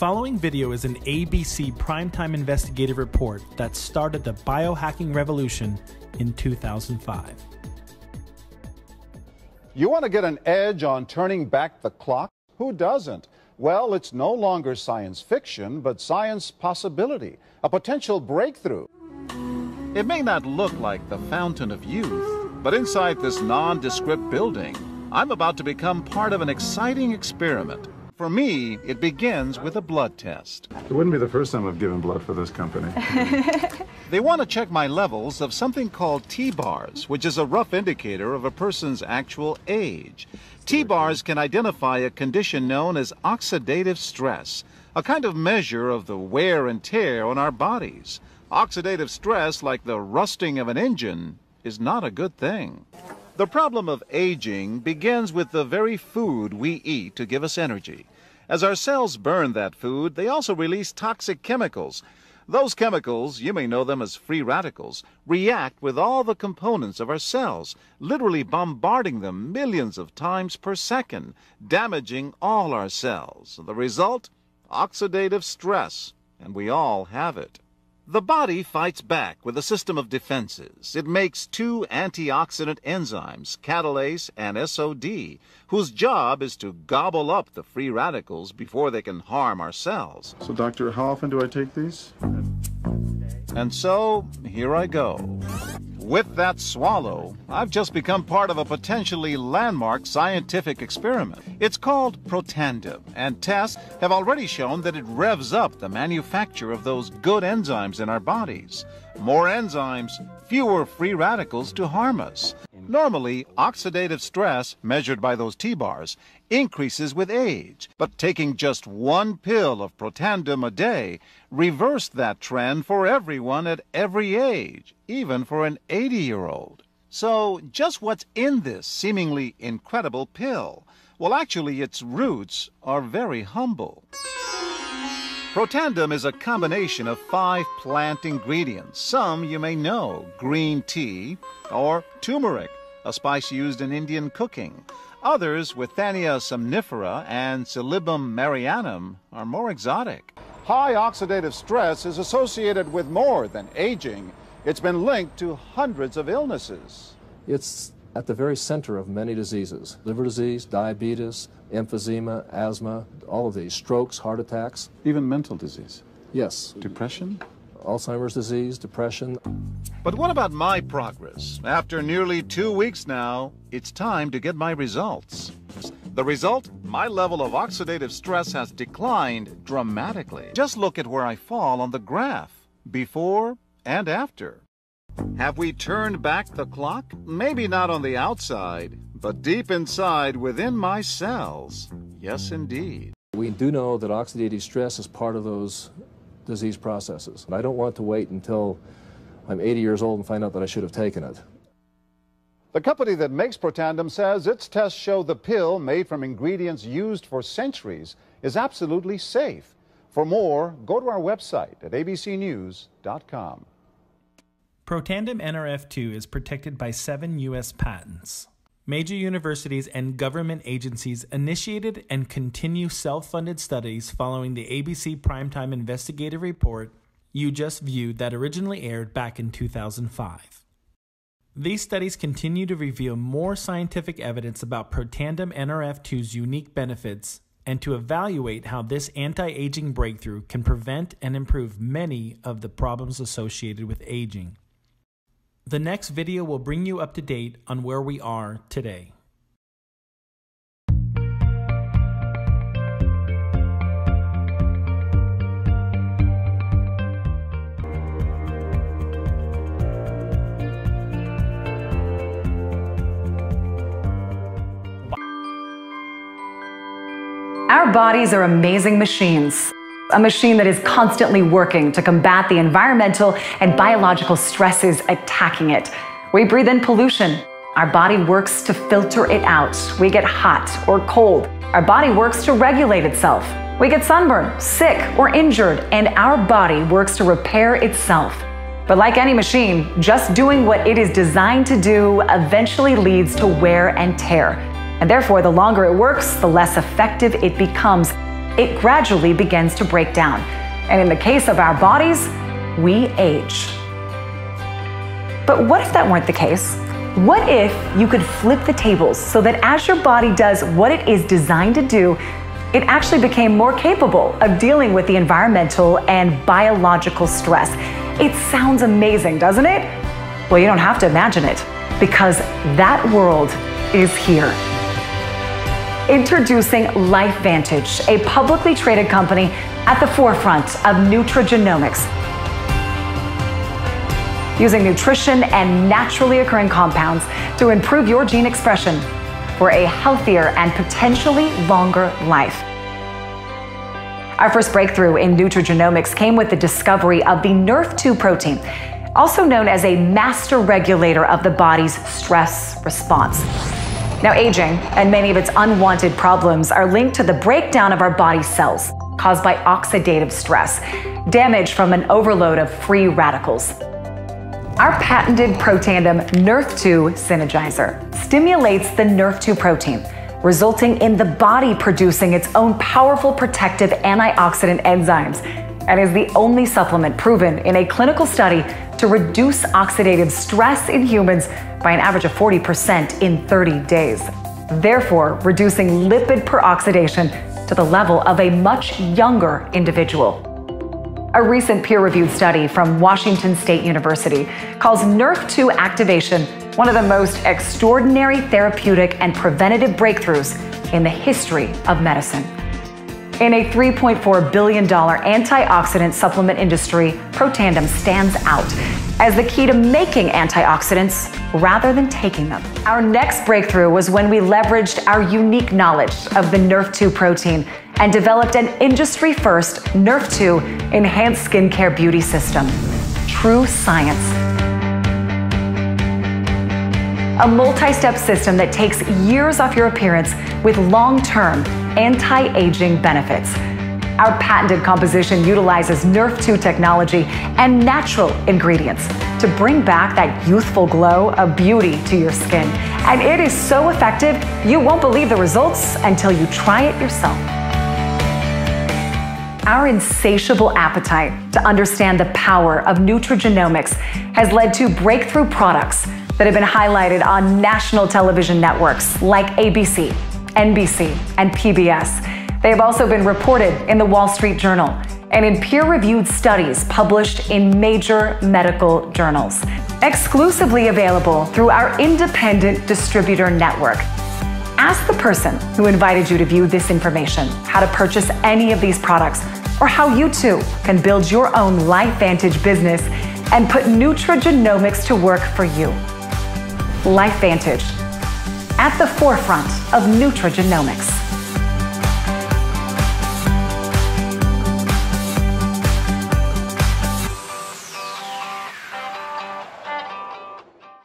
following video is an ABC primetime investigative report that started the biohacking revolution in 2005. You want to get an edge on turning back the clock? Who doesn't? Well, it's no longer science fiction, but science possibility, a potential breakthrough. It may not look like the fountain of youth, but inside this nondescript building, I'm about to become part of an exciting experiment. For me, it begins with a blood test. It wouldn't be the first time I've given blood for this company. they want to check my levels of something called TBARS, which is a rough indicator of a person's actual age. TBARS can identify a condition known as oxidative stress, a kind of measure of the wear and tear on our bodies. Oxidative stress, like the rusting of an engine, is not a good thing. The problem of aging begins with the very food we eat to give us energy. As our cells burn that food, they also release toxic chemicals. Those chemicals, you may know them as free radicals, react with all the components of our cells, literally bombarding them millions of times per second, damaging all our cells. The result? Oxidative stress, and we all have it. The body fights back with a system of defenses. It makes two antioxidant enzymes, catalase and SOD, whose job is to gobble up the free radicals before they can harm our cells. So, doctor, how often do I take these? And so, here I go. With that swallow, I've just become part of a potentially landmark scientific experiment. It's called Protandim, and tests have already shown that it revs up the manufacture of those good enzymes in our bodies. More enzymes, fewer free radicals to harm us. Normally, oxidative stress, measured by those TBARS, increases with age, but taking just one pill of Protandim a day reversed that trend for everyone at every age, even for an 80-year-old. So, just what's in this seemingly incredible pill? Well, actually, its roots are very humble. Protandim is a combination of five plant ingredients. Some you may know green tea or turmeric, a spice used in Indian cooking. Others, with Withania somnifera and Silybum marianum, are more exotic. High oxidative stress is associated with more than aging. It's been linked to hundreds of illnesses. It's at the very center of many diseases liver disease, diabetes, emphysema, asthma, all of these, strokes, heart attacks. Even mental disease? Yes. Depression? Alzheimer's disease, depression. But what about my progress? After nearly two weeks now, it's time to get my results. The result? My level of oxidative stress has declined dramatically. Just look at where I fall on the graph, before and after. Have we turned back the clock? Maybe not on the outside, but deep inside within my cells. Yes, indeed. We do know that oxidative stress is part of those disease processes. And I don't want to wait until I'm 80 years old and find out that I should have taken it. The company that makes Protandim says its tests show the pill, made from ingredients used for centuries, is absolutely safe. For more, go to our website at abcnews.com. Protandim NRF2 is protected by seven U.S. patents. Major universities and government agencies initiated and continue self funded studies following the ABC Primetime Investigative Report you just viewed that originally aired back in 2005. These studies continue to reveal more scientific evidence about Protandim NRF2's unique benefits and to evaluate how this anti aging breakthrough can prevent and improve many of the problems associated with aging. The next video will bring you up to date on where we are today. Our bodies are amazing machines a machine that is constantly working to combat the environmental and biological stresses attacking it. We breathe in pollution. Our body works to filter it out. We get hot or cold. Our body works to regulate itself. We get sunburned, sick, or injured, and our body works to repair itself. But like any machine, just doing what it is designed to do eventually leads to wear and tear. And therefore, the longer it works, the less effective it becomes it gradually begins to break down. And in the case of our bodies, we age. But what if that weren't the case? What if you could flip the tables so that as your body does what it is designed to do, it actually became more capable of dealing with the environmental and biological stress? It sounds amazing, doesn't it? Well, you don't have to imagine it because that world is here. Introducing LifeVantage, a publicly traded company at the forefront of nutrigenomics using nutrition and naturally occurring compounds to improve your gene expression for a healthier and potentially longer life. Our first breakthrough in nutrigenomics came with the discovery of the NRF2 protein, also known as a master regulator of the body's stress response. Now, aging and many of its unwanted problems are linked to the breakdown of our body cells caused by oxidative stress, damage from an overload of free radicals. Our patented Protandim NRF2 Synergizer stimulates the NRF2 protein, resulting in the body producing its own powerful protective antioxidant enzymes, and is the only supplement proven in a clinical study to reduce oxidative stress in humans by an average of 40% in 30 days, therefore reducing lipid peroxidation to the level of a much younger individual. A recent peer reviewed study from Washington State University calls NRF2 activation one of the most extraordinary therapeutic and preventative breakthroughs in the history of medicine. In a $3.4 billion antioxidant supplement industry, Protandim stands out as the key to making antioxidants rather than taking them. Our next breakthrough was when we leveraged our unique knowledge of the NRF2 protein and developed an industry first NRF2 enhanced skincare beauty system. True science. A multi step system that takes years off your appearance with long term anti aging benefits. Our patented composition utilizes NRF2 technology and natural ingredients to bring back that youthful glow of beauty to your skin. And it is so effective, you won't believe the results until you try it yourself. Our insatiable appetite to understand the power of nutrigenomics has led to breakthrough products that have been highlighted on national television networks like ABC, NBC, and PBS. They have also been reported in the Wall Street Journal and in peer reviewed studies published in major medical journals. Exclusively available through our independent distributor network. Ask the person who invited you to view this information how to purchase any of these products or how you too can build your own LifeVantage business and put nutrigenomics to work for you. LifeVantage at the forefront of nutrigenomics.